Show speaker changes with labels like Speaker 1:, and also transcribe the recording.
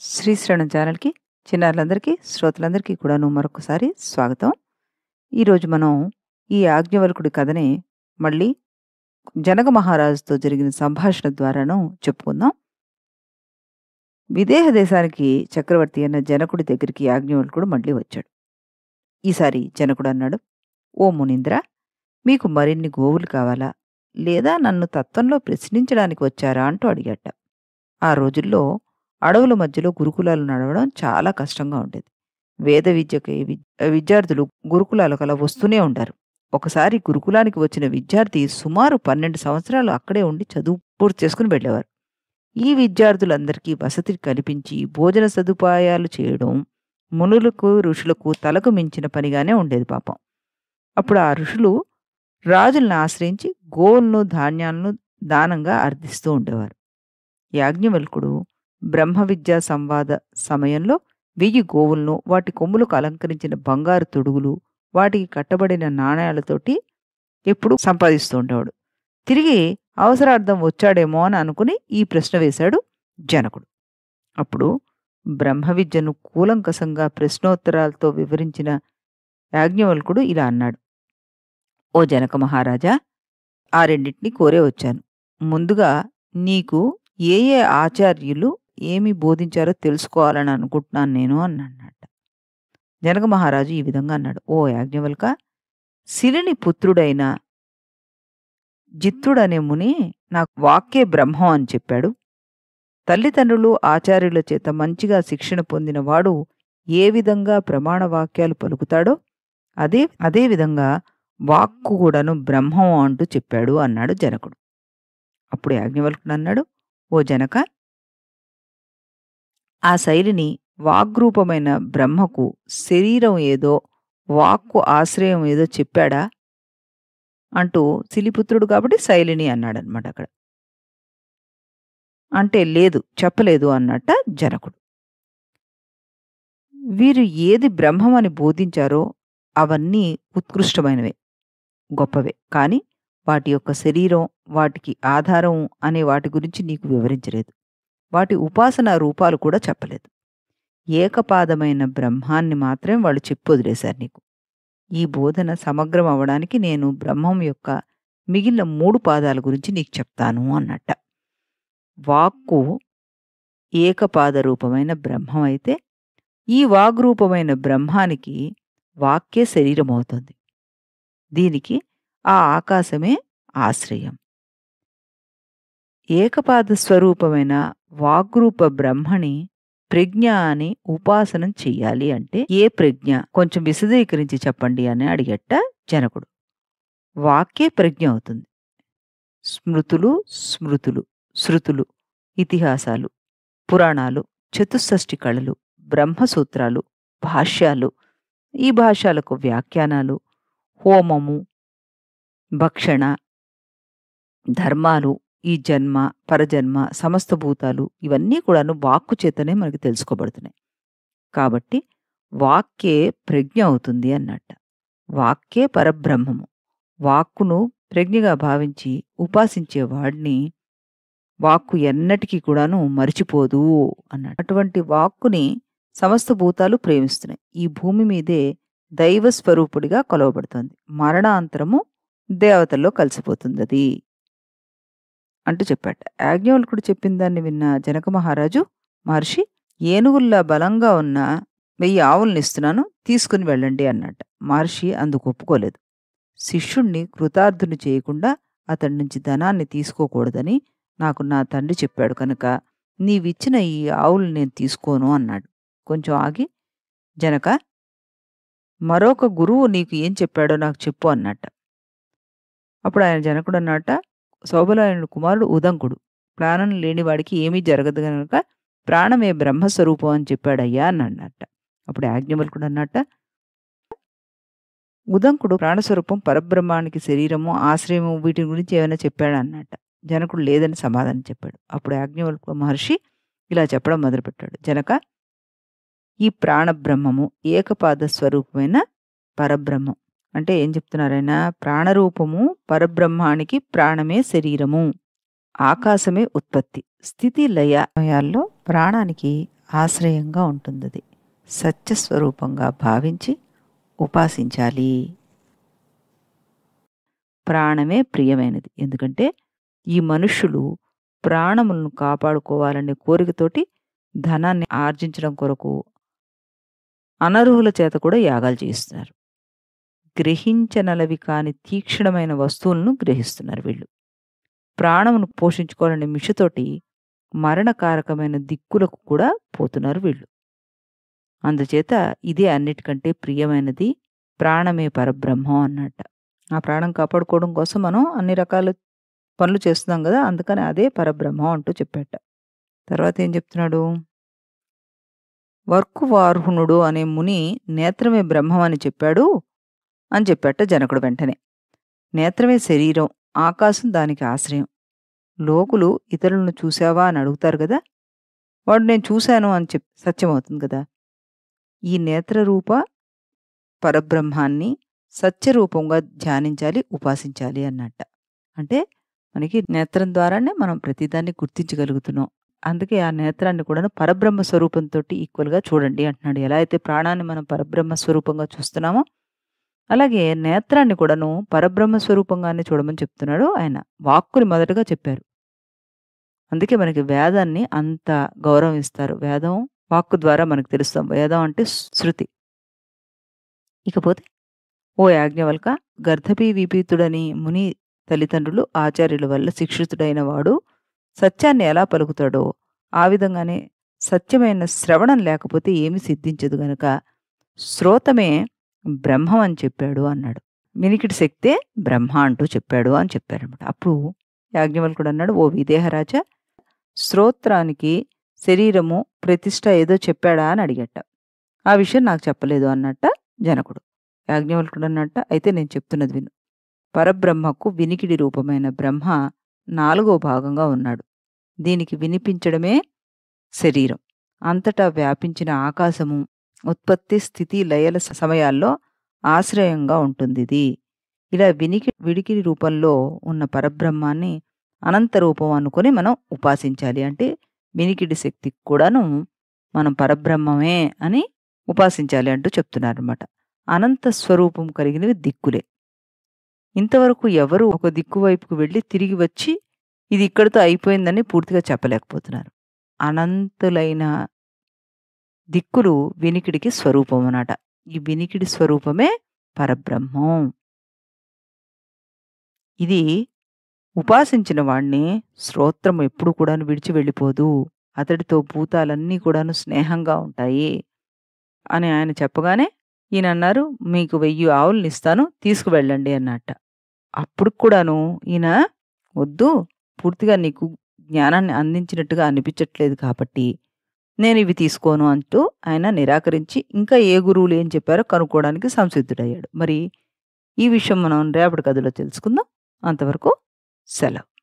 Speaker 1: శ్రీశ్రవణం ఛానల్‌కి చిన్నారులందరికీ, శ్రోతలందరికీ కూడాను మరొకసారి స్వాగతం. ఈరోజు మనం ఈ ఆజ్ఞవల్కుడి కథని మళ్ళీ జనక మహారాజుతో జరిగిన సంభాషణ ద్వారాను చెప్పుకుందాం. విదేహ దేశానికి చక్రవర్తి అయిన జనకుడి దగ్గరికి యాజ్ఞవల్కుడు మళ్ళీ వచ్చాడు. ఈసారి జనకుడు అన్నాడు "ఓ మునీంద్ర! మీకు మరిన్ని గోవులు కావాలా? లేదా నన్ను తత్వంలో ప్రశ్నించడానికి వచ్చారా?" అంటూ అడిగాట. ఆ రోజుల్లో అడవుల మధ్యలో గురుకులాలు నడవడం చాలా కష్టంగా ఉండేది. వేద విద్యకి విద్యార్థులు గురుకులాలకు అలా వస్తూనే ఉంటారు. ఒకసారి గురుకులానికి వచ్చిన విద్యార్థి సుమారు 12 సంవత్సరాలు అక్కడే ఉండి చదువు పూర్తి చేసుకుని వెళ్ళేవారు. ఈ విద్యార్థులందరికీ వసతి కల్పించి, భోజన సదుపాయాలు చేయడం మునులకు, ఋషులకు తలకు మించిన పనిగానే ఉండేది పాపం. అప్పుడు ఆ ఋషులు రాజులను ఆశ్రయించి గోవులను, ధాన్యాలను దానంగా అర్థిస్తూ ఉండేవారు. యాజ్ఞవల్కుడు బ్రహ్మ విద్యా సంవాద సమయంలో వెయ్యి గోవులను, వాటి కొమ్ములకు అలంకరించిన బంగారు తొడుగులు, వాటికి కట్టబడిన నాణేలతోటి ఎప్పుడూ సంపాదిస్తూ ఉండేవాడు. తిరిగి అవసరార్థం వచ్చాడేమో అని అనుకుని ఈ ప్రశ్న వేశాడు జనకుడు. అప్పుడు బ్రహ్మ విద్యను కూలంకషంగా ప్రశ్నోత్తరాలతో వివరించిన యాజ్ఞవల్కుడు ఇలా అన్నాడు. "ఓ జనక మహారాజా! ఆ రెండిటిని కోరే వచ్చాను. ముందుగా నీకు ఏ ఏ ఆచార్యులు ఏమి బోధించారో తెలుసుకోవాలని అనుకుంటున్నాను నేను" అన్నాడట. జనక మహారాజు ఈ విధంగా అన్నాడు. "ఓ యాజ్ఞవల్క శిలిని పుత్రుడైన జిత్తుడనే ముని నాకు వాక్యే బ్రహ్మం అని చెప్పాడు. తల్లిదండ్రులు, ఆచార్యుల చేత మంచిగా శిక్షణ పొందినవాడు ఏ విధంగా ప్రమాణ వాక్యాలు పలుకుతాడో అదే అదేవిధంగా వాక్కు కూడాను బ్రహ్మం అంటూ చెప్పాడు" అన్నాడు జనకుడు. అప్పుడు యాజ్ఞవల్కుడు అన్నాడు, "ఓ జనక ఆ శైలిని వాగ్రూపమైన బ్రహ్మకు శరీరం ఏదో, వాక్కు ఆశ్రయం ఏదో చెప్పాడా?" అంటూ శిలిపుత్రుడు కాబట్టి శైలిని అన్నాడనమాట అక్కడ. అంటే లేదు చెప్పలేదు అన్నట్ట జనకుడు. వీరు ఏది బ్రహ్మమని బోధించారో అవన్నీ ఉత్కృష్టమైనవే, గొప్పవే. కానీ వాటి యొక్క శరీరం, వాటికి ఆధారం అనే వాటి గురించి నీకు వివరించలేదు. వాటి ఉపాసనా రూపాలు కూడా చెప్పలేదు. ఏకపాదమైన బ్రహ్మాన్ని మాత్రమే వాళ్ళు చెప్పొదిలేశారు నీకు. ఈ బోధన సమగ్రం అవ్వడానికి నేను బ్రహ్మం యొక్క మిగిలిన మూడు పాదాల గురించి నీకు చెప్తాను అన్నట్ట. వాక్కు ఏకపాద రూపమైన బ్రహ్మం అయితే, ఈ వాగ్రూపమైన బ్రహ్మానికి వాక్కే శరీరమవుతుంది. దీనికి ఆ ఆకాశమే ఆశ్రయం. ఏకపాద స్వరూపమైన వాగ్రూప బ్రహ్మని ప్రజ్ఞ అని ఉపాసనం చెయ్యాలి అంటే ఏ ప్రజ్ఞ? కొంచెం విశదీకరించి చెప్పండి అని అడిగట్ట జనకుడు. వాక్యే ప్రజ్ఞ అవుతుంది. స్మృతులు, స్మృతులు, శృతులు, ఇతిహాసాలు, పురాణాలు, చతుషష్ఠి కళలు, బ్రహ్మసూత్రాలు, భాష్యాలు, ఈ భాష్యాలకు వ్యాఖ్యానాలు, హోమము, భక్షణ, ధర్మాలు, ఈ జన్మ, పరజన్మ, సమస్త భూతాలు ఇవన్నీ కూడాను వాక్కు చేతనే మనకి తెలుసుకోబడుతున్నాయి. కాబట్టి వాక్కే ప్రజ్ఞ అవుతుంది అన్నట్ట. వాక్కే పరబ్రహ్మము. వాక్కును ప్రజ్ఞగా భావించి ఉపాసించే వాడిని వాక్కు ఎన్నటికీ కూడాను మరిచిపోదు అన్నాడు. అటువంటి వాక్కుని సమస్త భూతాలు ప్రేమిస్తున్నాయి. ఈ భూమి మీదే దైవ స్వరూపుడిగా కొలవబడుతుంది మరణాంతరము దేవతల్లో కలిసిపోతుందది. అంటూ చెప్పాట. యాజ్ఞవల్కుడు చెప్పిన దాన్ని విన్న జనక మహారాజు, మహర్షి ఏనుగుల్లా బలంగా ఉన్న వెయ్యి ఆవులను ఇస్తున్నాను తీసుకుని వెళ్ళండి అన్నట్ట. మహర్షి అందుకు ఒప్పుకోలేదు. శిష్యుణ్ణి కృతార్థుని చేయకుండా అతడి నుంచి ధనాన్ని తీసుకోకూడదని నాకు నా తండ్రి చెప్పాడు కనుక నీవిచ్చిన ఈ ఆవులు నేను తీసుకోను అన్నాడు. కొంచెం ఆగి జనక మరొక గురువు నీకు ఏం చెప్పాడో నాకు చెప్పు అన్నట్ట. అప్పుడు ఆయన జనకుడు జనకుడన్నట్ట, శోభలాయనుడు కుమారుడు ఉదంకుడు. ప్రాణం లేనివాడికి ఏమీ జరగదు కనుక ప్రాణమే బ్రహ్మస్వరూపం అని చెప్పాడయ్యా అన్నాడట. అప్పుడు యాజ్ఞవల్కుడు అన్నట్ట, ఉదంకుడు ప్రాణస్వరూపం పరబ్రహ్మానికి శరీరము, ఆశ్రయము వీటి గురించి ఏమైనా చెప్పాడు అన్నట్ట. జనకుడు లేదని సమాధానం చెప్పాడు. అప్పుడు యాజ్ఞవల్క మహర్షి ఇలా చెప్పడం మొదలుపెట్టాడు. జనక ఈ ప్రాణబ్రహ్మము ఏకపాద స్వరూపమైన పరబ్రహ్మం. అంటే ఏం చెప్తున్నారైనా ప్రాణరూపము పరబ్రహ్మానికి ప్రాణమే శరీరము. ఆకాశమే ఉత్పత్తి. స్థితి లయ ప్రాణానికి ఆశ్రయంగా ఉంటుంది సత్యస్వరూపంగా భావించి ఉపాసించాలి ప్రాణమే ప్రియమైనది ఎందుకంటే ఈ మనుష్యులు ప్రాణములను కాపాడుకోవాలనే కోరికతోటి ధనాన్ని ఆర్జించడం కొరకు అనర్హుల చేత కూడా యాగాలు చేయిస్తున్నారు గ్రహించనలవి కాని తీక్షణమైన వస్తువులను గ్రహిస్తున్నారు వీళ్ళు. ప్రాణమును పోషించుకోవాలనే మిషతోటి మరణకారకమైన దిక్కులకు కూడా పోతున్నారు వీళ్ళు. అందుచేత ఇదే అన్నిటికంటే ప్రియమైనది ప్రాణమే పరబ్రహ్మం అన్నట్ట. ఆ ప్రాణం కాపాడుకోవడం కోసం మనం అన్ని రకాల పనులు చేస్తున్నాం కదా అందుకని అదే పరబ్రహ్మం అంటూ చెప్పాట. తర్వాత ఏం చెప్తున్నాడు? వర్కువార్హునుడు అనే ముని నేత్రమే బ్రహ్మం అని చెప్పాడు. అని చెప్పాట జనకుడు వెంటనే. నేత్రమే శరీరం ఆకాశం దానికి ఆశ్రయం. లోకులు ఇతరులను చూశావా అని అడుగుతారు కదా? వాడు నేను చూశాను అని చెప్ సత్యమవుతుంది కదా? ఈ నేత్రరూప పరబ్రహ్మాన్ని సత్యరూపంగా ధ్యానించాలి ఉపాసించాలి అన్నట్ట. అంటే మనకి నేత్రం ద్వారానే మనం ప్రతిదాన్ని గుర్తించగలుగుతున్నాం. అందుకే ఆ నేత్రాన్ని కూడా పరబ్రహ్మ స్వరూపంతో ఈక్వల్గా చూడండి అంటున్నాడు. ఎలా అయితే ప్రాణాన్ని మనం పరబ్రహ్మ స్వరూపంగా చూస్తున్నామో అలాగే నేత్రాన్ని కూడాను పరబ్రహ్మ స్వరూపంగానే చూడమని చెప్తున్నాడు ఆయన. వాక్కుని మొదటగా చెప్పారు. అందుకే మనకి వేదాన్ని అంత గౌరవం ఇస్తారు వేదం వాక్కు ద్వారా మనకు తెలుస్తాం. వేదం అంటే శృతి. ఇకపోతే ఓ యాజ్ఞవల్క గర్ధపీ విపీతుడని ముని తల్లిదండ్రులు ఆచార్యుల వల్ల శిక్షితుడైన వాడు సత్యాన్ని ఎలా పలుకుతాడో ఆ విధంగానే సత్యమైన శ్రవణం లేకపోతే ఏమి సిద్ధించదు గనక శ్రోతమే బ్రహ్మం అని చెప్పాడు అన్నాడు. మినికిడి శక్తే బ్రహ్మ అంటూ చెప్పాడు అని చెప్పారనమాట అప్పుడు యాజ్ఞవల్కుడు అన్నాడు ఓ విదేహరాజా శ్రోత్రానికి శరీరము ప్రతిష్ట ఏదో చెప్పాడా అని అడిగట. ఆ విషయం నాకు చెప్పలేదు అన్నట్ట జనకుడు. యాజ్ఞవల్కుడు అన్నట్ట అయితే నేను చెప్తున్నది విను. పరబ్రహ్మకు వినికిడి రూపమైన బ్రహ్మ నాలుగో భాగంగా ఉన్నాడు. దీనికి వినిపించడమే శరీరం. అంతటా వ్యాపించిన ఆకాశము ఉత్పత్తి స్థితి లయల సమయాల్లో ఆశ్రయంగా ఉంటుంది ఇది ఇలా వినికి విడికిడి రూపంలో ఉన్న పరబ్రహ్మాన్ని అనంత రూపం అనుకొని మనం ఉపాసించాలి. అంటే వినికిడి శక్తి కూడాను మనం పరబ్రహ్మమే అని ఉపాసించాలి అంటూ చెప్తున్నారనమాట అనంత స్వరూపం కలిగినవి దిక్కులే. ఇంతవరకు ఎవరు ఒక దిక్కు వైపుకు వెళ్ళి తిరిగి వచ్చి ఇది ఇక్కడితో అయిపోయిందని పూర్తిగా చెప్పలేకపోతున్నారు. అనంతులైన దిక్కులు వినికిడికి స్వరూపం అన్నమాట ఈ వినికిడి స్వరూపమే పరబ్రహ్మం. ఇది ఉపాసించిన వాణ్ణి శ్రోత్రం ఎప్పుడు కూడాను విడిచి వెళ్ళిపోదు. అతడితో భూతాలన్నీ కూడాను స్నేహంగా ఉంటాయి అని ఆయన చెప్పగానే ఈయన అన్నారు మీకు వెయ్యి ఆవులను ఇస్తాను తీసుకువెళ్ళండి అన్నట్ట. అప్పుడు కూడాను ఈయన వద్దు పూర్తిగా నీకు జ్ఞానాన్ని అందించినట్టుగా అనిపించట్లేదు కాబట్టి నేను ఇవి తీసుకోను అంటూ ఆయన నిరాకరించి ఇంకా ఏ గురువులు ఏం చెప్పారో కనుక్కోవడానికి సంసిద్ధుడయ్యాడు. మరి ఈ విషయం మనం రేపటి కథలో తెలుసుకుందాం. అంతవరకు సెలవు.